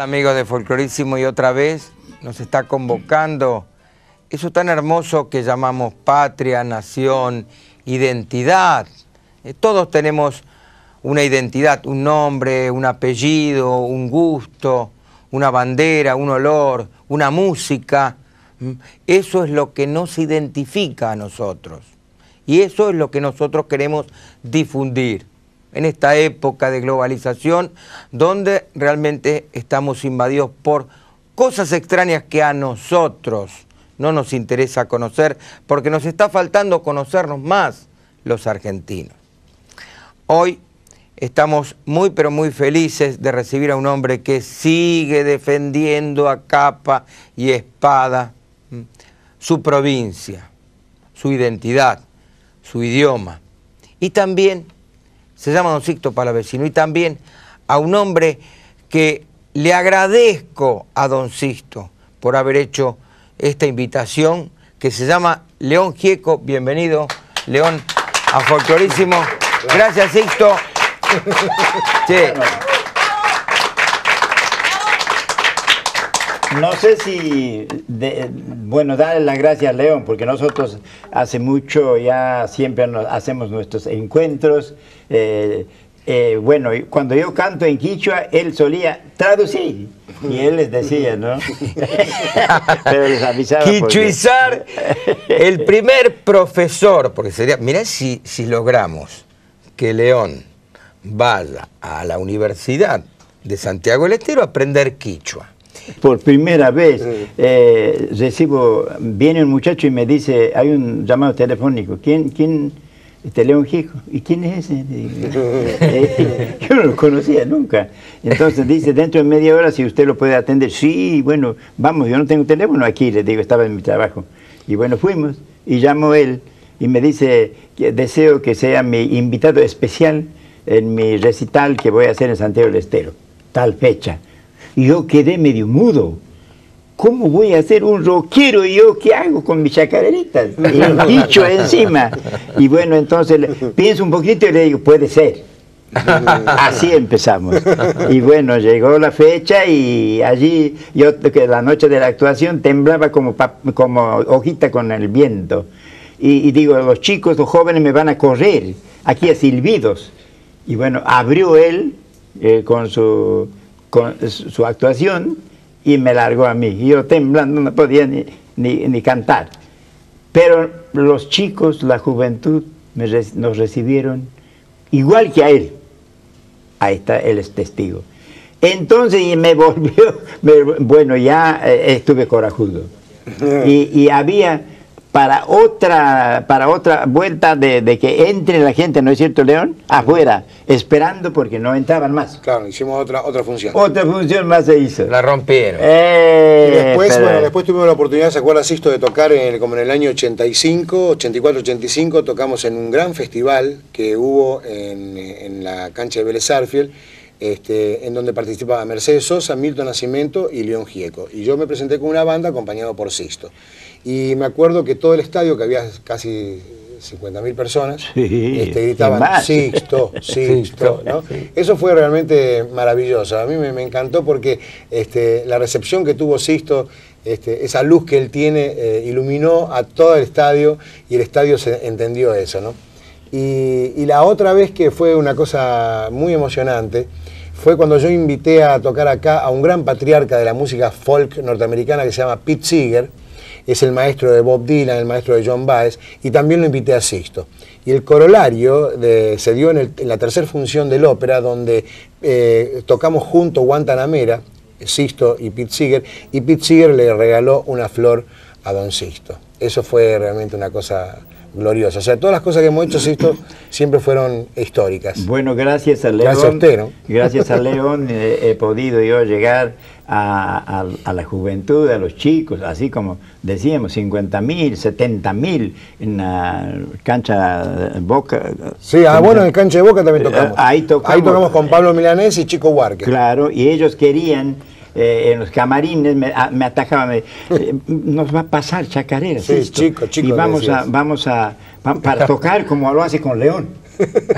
Amigos de Folclorísimo y otra vez nos está convocando eso tan hermoso que llamamos patria, nación, identidad. Eh, todos tenemos una identidad, un nombre, un apellido, un gusto, una bandera, un olor, una música. ¿Mm? Eso es lo que nos identifica a nosotros. Y eso es lo que nosotros queremos difundir en esta época de globalización donde realmente estamos invadidos por cosas extrañas que a nosotros no nos interesa conocer porque nos está faltando conocernos más los argentinos. Hoy estamos muy pero muy felices de recibir a un hombre que sigue defendiendo a capa y espada su provincia, su identidad, su idioma y también se llama Don Sixto Palavecino, y también a un hombre que le agradezco a Don Sixto por haber hecho esta invitación, que se llama León Gieco. Bienvenido, León, a Folclorísimo. Gracias, Sixto. No sé si, bueno, darle las gracias a León, porque nosotros hace mucho ya siempre hacemos nuestros encuentros. Eh, eh, bueno, cuando yo canto en Quichua, él solía traducir. Y él les decía, ¿no? Pero les avisaba. Quichuizar, el primer profesor, porque sería, mirá si, si logramos que León vaya a la Universidad de Santiago del Estero a aprender quichua por primera vez eh, recibo, viene un muchacho y me dice, hay un llamado telefónico, ¿quién, quién, este León Hijo? ¿Y quién es ese? Eh, yo no lo conocía nunca. Entonces dice, dentro de media hora si usted lo puede atender. Sí, bueno, vamos, yo no tengo teléfono aquí, le digo, estaba en mi trabajo. Y bueno, fuimos y llamó él y me dice, que deseo que sea mi invitado especial en mi recital que voy a hacer en Santiago del Estero, tal fecha. Y yo quedé medio mudo. ¿Cómo voy a hacer un rockero y yo qué hago con mis chacareritas? Y dicho encima. Y bueno, entonces pienso un poquito y le digo, puede ser. Así empezamos. Y bueno, llegó la fecha y allí, yo que la noche de la actuación temblaba como, como hojita con el viento. Y, digo, los chicos, los jóvenes me van a correr, aquí a silbidos. Y bueno, abrió él eh, con su con su actuación y me largó a mí. Y yo temblando no podía ni, ni, cantar. Pero los chicos, la juventud, nos recibieron igual que a él. Ahí está, él es testigo. Entonces me volvió, bueno, ya eh, estuve corajudo. Y, y había para otra, para otra vuelta de, que entre la gente, ¿no es cierto, León? Afuera, esperando porque no entraban más. Claro, hicimos otra, otra función. Otra función más se hizo. La rompieron. Eh, y después, bueno, después tuvimos la oportunidad, ¿se acuerda, Sisto, de tocar en, como en el año 85, 84, 85, tocamos en un gran festival que hubo en, la cancha de Vélez Arfiel, este, en donde participaba Mercedes Sosa, Milton Nacimiento y León Gieco. Y yo me presenté con una banda acompañado por Sisto. Y me acuerdo que todo el estadio, que había casi 50.000 personas, este, gritaban Sixto, Sixto. ¿no? Eso fue realmente maravilloso. A mí me, encantó porque este, la recepción que tuvo Sixto, este, esa luz que él tiene, eh, iluminó a todo el estadio y el estadio se entendió eso. ¿no? Y, la otra vez que fue una cosa muy emocionante fue cuando yo invité a tocar acá a un gran patriarca de la música folk norteamericana que se llama Pete Seeger es el maestro de Bob Dylan, el maestro de John Baez, y también lo invité a Sixto. Y el corolario se dio en, la tercera función del ópera, donde eh, tocamos junto Guantanamera, Sixto y Pete Seeger, y Pete Seeger le regaló una flor a don Sixto. Eso fue realmente una cosa gloriosa. O sea, todas las cosas que hemos hecho, Sixto, siempre fueron históricas. Bueno, gracias a León. Gracias a usted, ¿no? Gracias a León he podido yo llegar a, la juventud, a los chicos, así como decíamos, 50 mil, 70 mil en la cancha de Boca. Sí, ah, bueno, en el cancha de Boca también eh, tocamos. Ahí tocamos, ahí tocamos con Pablo Milanés y Chico Huarque. Claro, y ellos querían... Eh, en los camarines me, atajaban, eh, nos va a pasar chacarera. Sí, chico, chico. Y vamos a, vamos a, para tocar como lo hace con León.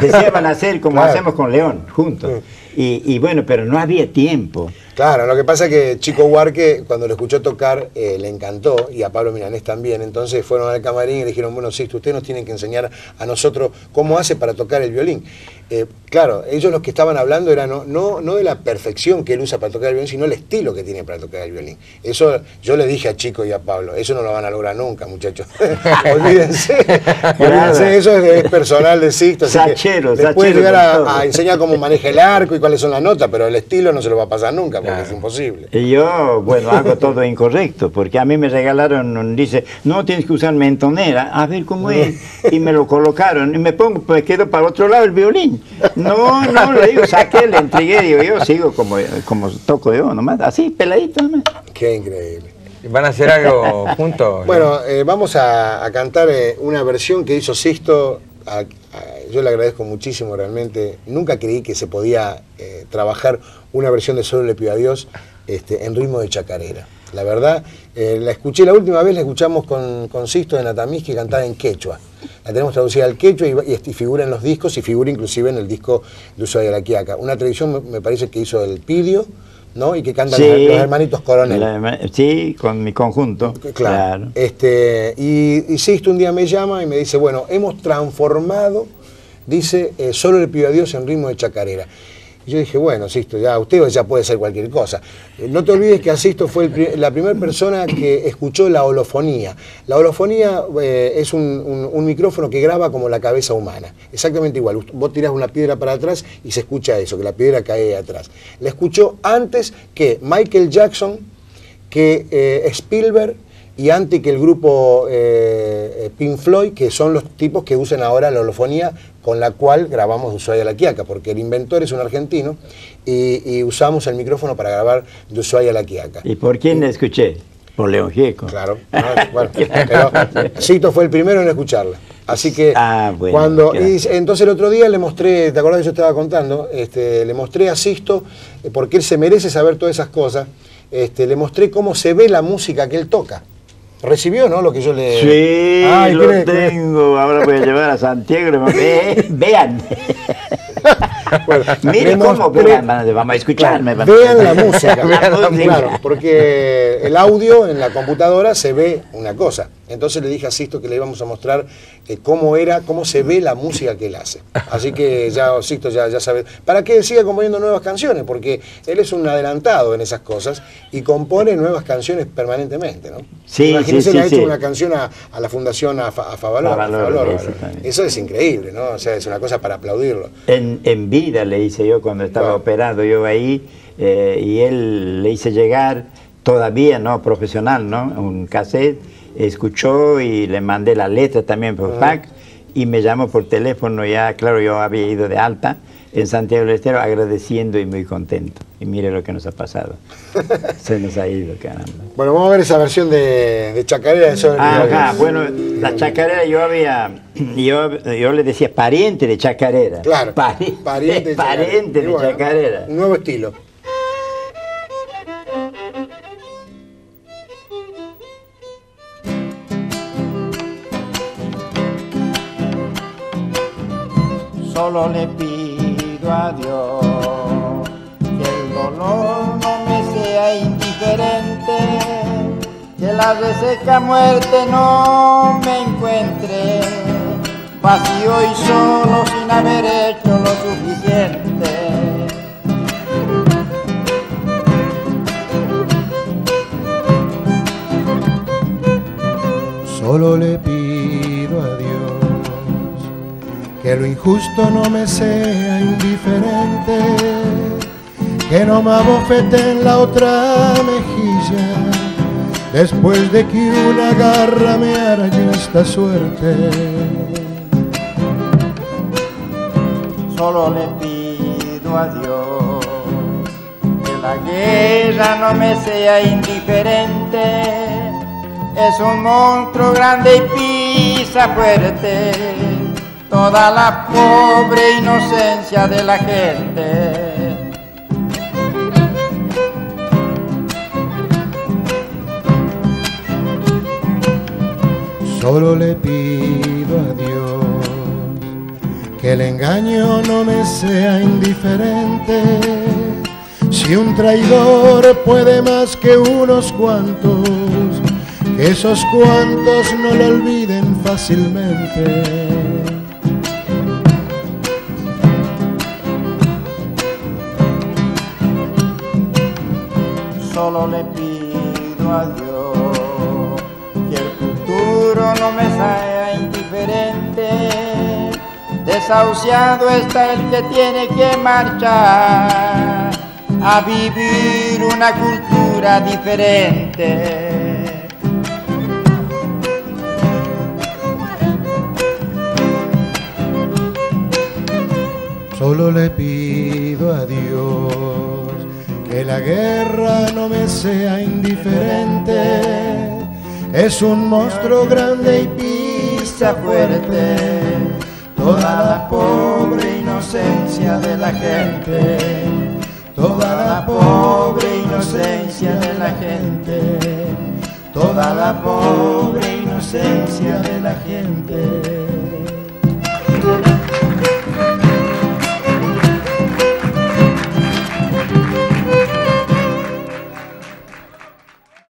Deseaban hacer como hacemos con León, juntos. Y, bueno, pero no había tiempo. Claro, lo que pasa es que Chico Huarque, cuando lo escuchó tocar, eh, le encantó, y a Pablo Milanés también. Entonces fueron al camarín y le dijeron, bueno, sí, ustedes nos tienen que enseñar a nosotros cómo hace para tocar el violín. Eh, claro, ellos los que estaban hablando era no, no, no de la perfección que él usa para tocar el violín, sino el estilo que tiene para tocar el violín. Eso yo le dije a Chico y a Pablo, eso no lo van a lograr nunca, muchachos. olvídense, olvídense, eso es, personal de Sixto. Sachero, después llegar a, enseñar cómo maneja el arco y cuáles son las notas, pero el estilo no se lo va a pasar nunca porque es imposible. Y yo, bueno, hago todo incorrecto, porque a mí me regalaron, dice, no tienes que usar mentonera, a ver cómo es, y me lo colocaron, y me pongo, me quedo para otro lado el violín. No, no, le digo, saqué, le entregué, digo, yo sigo como, como toco yo nomás, así, peladito nomás. Qué increíble. ¿Van a hacer algo juntos? Bueno, eh, vamos a, cantar eh, una versión que hizo Sisto. yo le agradezco muchísimo realmente. Nunca creí que se podía eh, trabajar una versión de Solo le pido a Dios este, en ritmo de chacarera. La verdad, la escuché, la última vez la escuchamos con, con Sisto de Natamis que cantaba en quechua la tenemos traducida al quechua y, figura en los discos y figura inclusive en el disco de Ushuaia de la Quiaca. Una tradición me parece que hizo el Pidio, ¿no? Y que cantan los, hermanitos Coronel. sí, con mi conjunto. Claro. Este, y, y Sisto un día me llama y me dice, bueno, hemos transformado, dice, eh, solo le pido a Dios en ritmo de chacarera. Yo dije, bueno, Sisto, ya usted ya puede ser cualquier cosa. Eh, no te olvides que Asisto fue la primera persona que escuchó la holofonía. La holofonía eh, es un, micrófono que graba como la cabeza humana. Exactamente igual. Vos tirás una piedra para atrás y se escucha eso, que la piedra cae atrás. La escuchó antes que Michael Jackson, que eh, Spielberg y antes que el grupo Pink Floyd, que son los tipos que usan ahora la holofonía con la cual grabamos Ushuaia La Quiaca, porque el inventor es un argentino y, usamos el micrófono para grabar de Ushuaia La Quiaca. ¿Y por quién la escuché? Por León Gieco. Claro, bueno, pero Cito fue el primero en escucharla. Así que ah, cuando y entonces el otro día le mostré, ¿te acordás que yo estaba contando? Este, le mostré a Sisto, eh, porque él se merece saber todas esas cosas, este, le mostré cómo se ve la música que él toca. Recibió, ¿no? Lo que yo le. Sí, lo tengo. Ahora voy a llevar a Santiago. vean. Miren cómo, vean, vamos a escucharme. Vean la música. claro, porque el audio en la computadora se ve una cosa. Entonces le dije a Sisto que le íbamos a mostrar eh, cómo era, cómo se ve la música que él hace. Así que ya Sisto ya, ya sabe. ¿Para qué siga componiendo nuevas canciones? Porque él es un adelantado en esas cosas y compone nuevas canciones permanentemente, ¿no? Sí, Imagínense, le ha hecho una canción a, la Fundación a, Favalor. Eso es increíble, ¿no? O sea, es una cosa para aplaudirlo. En, en vida le hice yo cuando estaba operado yo ahí eh, y él le hice llegar todavía no profesional, ¿no? Un cassette escuchó y le mandé la letra también por fax y me llamó por teléfono ya, claro, yo había ido de alta en Santiago del Estero agradeciendo y muy contento. Y mire lo que nos ha pasado. Se nos ha ido, caramba. Bueno, vamos a ver esa versión de, de Chacarera. De Ajá, bueno, la Chacarera yo había, yo, yo le decía pariente de Chacarera. Claro, pariente, de pariente de Chacarera. Un nuevo estilo. Solo le pido a Dios que el dolor no me sea indiferente, que la reseca muerte no me encuentre vacío y solo sin haber hecho lo suficiente. Solo le pido que lo injusto no me sea indiferente, que no me abofete en la otra mejilla, después de que una garra me arañó esta suerte. Solo le pido a Dios que la guerra no me sea indiferente, es un monstruo grande y pisa fuerte toda la pobre inocencia de la gente. Solo le pido a Dios que el engaño no me sea indiferente. Si un traidor puede más que unos cuantos, que esos cuantos no lo olviden fácilmente. Solo le pido a Dios que el futuro no me sea indiferente desahuciado está el que tiene que marchar a vivir una cultura diferente. Solo le pido a Dios que la guerra no me sea indiferente. Es un monstruo grande y pisa fuerte toda la pobre inocencia de la gente, toda la pobre inocencia de la gente, toda la pobre inocencia de la gente.